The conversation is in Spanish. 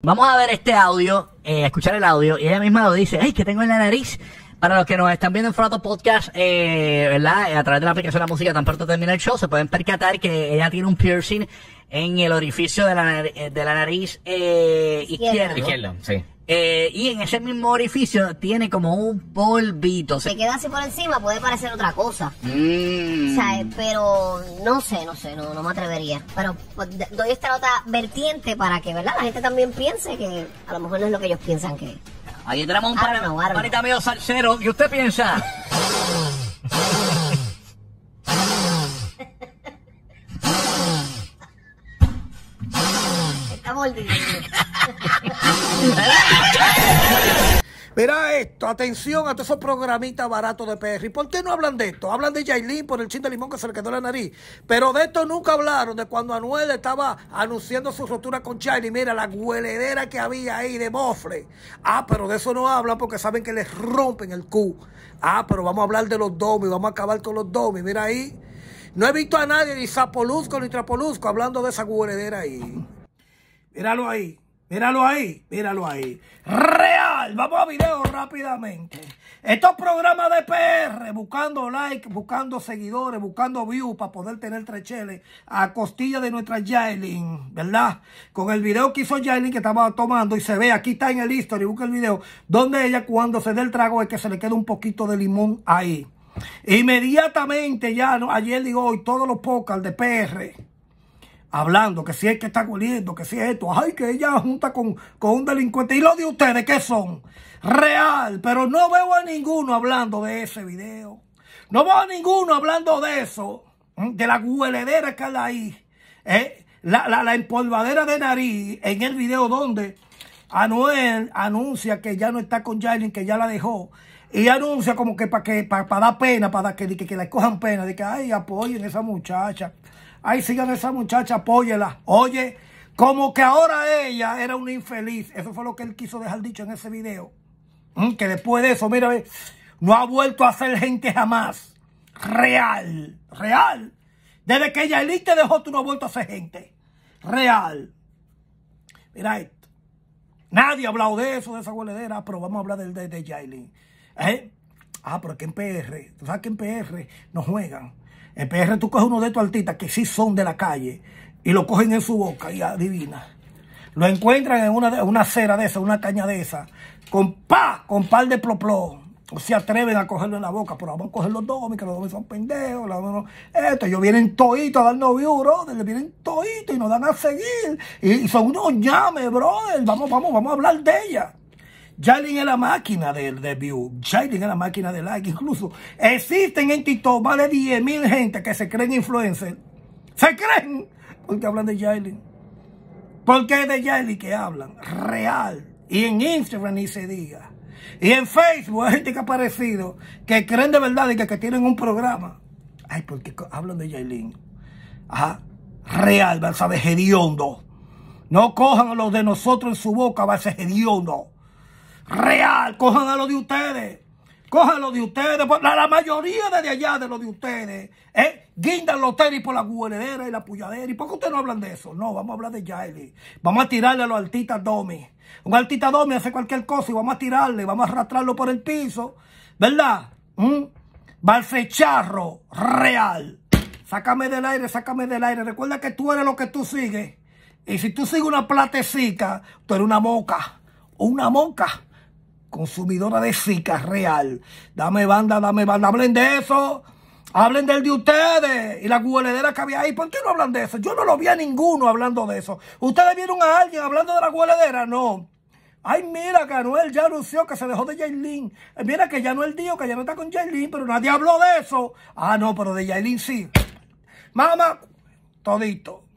Vamos a ver este audio, eh, escuchar el audio, y ella misma lo dice, ¡ay, que tengo en la nariz! Para los que nos están viendo en Formato Podcast, eh, ¿verdad? A través de la aplicación de la música, tan pronto termina el show, se pueden percatar que ella tiene un piercing en el orificio de la, nariz, de la nariz eh, izquierdo. Izquierdo, sí. Eh, y en ese mismo orificio tiene como un polvito. Se queda así por encima, puede parecer otra cosa. Mm. O sea, eh, pero no sé, no sé, no, no me atrevería. Pero pues, doy esta otra vertiente para que, ¿verdad? La gente también piense que a lo mejor no es lo que ellos piensan que es. Ahí tenemos un don't panita medio salsero. ¿Y usted piensa? Mira esto, atención a todos esos programitas baratos de PR. ¿Y por qué no hablan de esto? Hablan de Yailin por el chin de limón que se le quedó en la nariz. Pero de esto nunca hablaron, de cuando Anuel estaba anunciando su rotura con Charlie. Mira, la hueledera que había ahí de mofle. Ah, pero de eso no hablan porque saben que les rompen el cu. Ah, pero vamos a hablar de los domis, vamos a acabar con los domis. Mira ahí. No he visto a nadie, ni Zapolusco ni Trapolusco, hablando de esa hueledera ahí. Míralo ahí, míralo ahí, míralo ahí. Real, vamos a video rápidamente. Estos programas de PR, buscando like, buscando seguidores, buscando views para poder tener trecheles a costilla de nuestra Yailin, ¿verdad? Con el video que hizo Yailin que estaba tomando y se ve, aquí está en el history, busca el video, donde ella cuando se dé el trago es que se le queda un poquito de limón ahí. Inmediatamente ya, ¿no? ayer digo hoy, todos los podcasts de PR, hablando que si es que está oliendo, que si es esto, ay, que ella junta con, con un delincuente. ¿Y lo de ustedes qué son? Real, pero no veo a ninguno hablando de ese video. No veo a ninguno hablando de eso, de la hueledera que hay ahí. ¿eh? La, la, empolvadera de nariz en el video donde Anuel anuncia que ya no está con Jailin, que ya la dejó. Y anuncia como que para que para, dar pena, para que, que, que le cojan pena, de que ay, apoyen a esa muchacha. Ay, sigan a esa muchacha, apóyela. Oye, como que ahora ella era una infeliz. Eso fue lo que él quiso dejar dicho en ese video. Mm, Que después de eso, mira, no ha vuelto a ser gente jamás. Real, real. Desde que ella te dejó, tú no has vuelto a ser gente. Real. Mira esto. Nadie ha hablado de eso, de esa hueledera, pero vamos a hablar del de, de. ¿Eh? Ah, pero que en PR, tú sabes que en PR no juegan. En PR tú coges uno de estos artistas que sí son de la calle y lo cogen en su boca y adivina. Lo encuentran en una, una cera de esa, una caña de esa, con pa, con par de plopló. O se atreven a cogerlo en la boca, pero vamos a coger los domis, que los domis son pendejos. los no- esto, ellos vienen toditos a darnos view, brother. Les vienen toditos y nos dan a seguir. Y, y son unos llames, brother. Vamos, vamos, vamos a hablar de ella. Jailin es la máquina de, de view. Jailin es la máquina de like. Incluso existen en TikTok más de 10 mil gente que se creen influencers. Se creen porque hablan de Jailin. Porque es de Yailin que hablan. Real. Y en Instagram ni se diga. Y en Facebook hay gente que ha aparecido que creen de verdad y que, que tienen un programa. Ay, porque hablan de Yailin. Ajá. Real, va a saber hediondo. No cojan a los de nosotros en su boca, va a ser hediondo. Real, cojan a lo de ustedes. Cojan lo de ustedes. pues, La, la mayoría de, allá de lo de ustedes. ¿eh? Guindan los tenis por la guaredera y la puyadera. ¿Y por qué ustedes no hablan de eso? No, vamos a hablar de Yailin. Vamos a tirarle a los artistas domi. Un artista domi hace cualquier cosa y vamos a tirarle, vamos a arrastrarlo por el piso. ¿Verdad? ¿Mm? Balfecharro real. Sácame del aire, sácame del aire. Recuerda que tú eres lo que tú sigues. Y si tú sigues una platecica, tú eres una moca. Una moca consumidora de zika real. Dame banda, dame banda. Hablen de eso. Hablen del de ustedes y la gualedera que había ahí. ¿Por qué no hablan de eso? Yo no lo vi a ninguno hablando de eso. ¿Ustedes vieron a alguien hablando de la gualedera? No. Ay, mira que Anuel ya anunció que se dejó de Yailin. Eh, Mira que ya no el dijo que ya no está con Yailin, pero nadie habló de eso. Ah, no, pero de Yailin sí. Mamá, todito.